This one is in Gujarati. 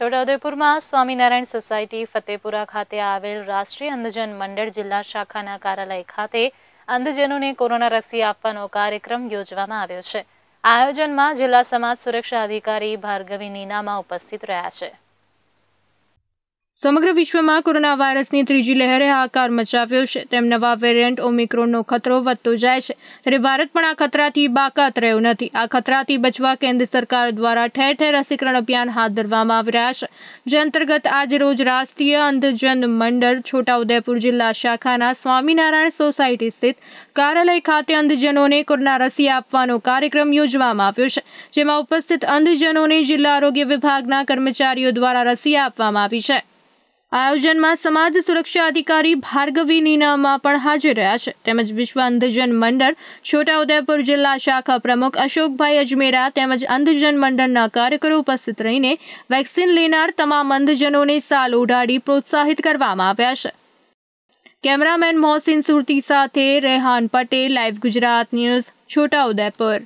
છોટાઉદેપુરમાં સ્વામિનારાયણ સોસાયટી ફતેપુરા ખાતે આવેલ રાષ્ટ્રીય અંધજન મંડળ જિલ્લા શાખાના કાર્યાલય ખાતે અંધજનોને કોરોના રસી આપવાનો કાર્યક્રમ યોજવામાં આવ્યો છે. આયોજનમાં જિલ્લા સમાજ સુરક્ષા અધિકારી ભાર્ગવી નીનામાં ઉપસ્થિત રહ્યા છે. સમગ્ર વિશ્વમાં કોરોના વાયરસની ત્રીજી લહેરે હાકાર મચાવ્યો છે. તેમ નવા વેરિયન્ટ ઓમિક્રોનનો ખતરો વધતો જાય છે. ત્યારે ભારત પણ આ ખતરાથી બાકાત રહ્યો નથી. આ ખતરાથી બચવા કેન્દ્ર સરકાર દ્વારા ઠેર ઠેર રસીકરણ અભિયાન હાથ ધરવામાં આવી રહ્યા છે. જે અંતર્ગત આજ રોજ રાષ્ટ્રીય અંધજન મંડળ છોટાઉદેપુર જિલ્લા શાખાના સ્વામિનારાયણ સોસાયટી સ્થિત કાર્યાલય ખાતે અંધજનોને કોરોના રસી આપવાનો કાર્યક્રમ યોજવામાં આવ્યો છે. જેમાં ઉપસ્થિત અંધજનોને જિલ્લા આરોગ્ય વિભાગના કર્મચારીઓ દ્વારા રસી આપવામાં આવી છે. આયોજનમાં સમાજ સુરક્ષા અધિકારી ભાર્ગવી નીનામા પણ હાજર રહ્યા છે. તેમજ વિશ્વ અંધજન મંડળ છોટાઉદેપુર જિલ્લા શાખા પ્રમુખ અશોકભાઈ અજમેરા તેમજ અંધજન મંડળના કાર્યકરો ઉપસ્થિત રહીને વેક્સિન લેનાર તમામ અંધજનોને સાલ ઉડાડી પ્રોત્સાહિત કરવામાં આવ્યા છે. કેમેરામેન મોહસિન સુરતી સાથે રેહાન પટેલ, લાઈવ ગુજરાત ન્યૂઝ છોટાઉદેપુર.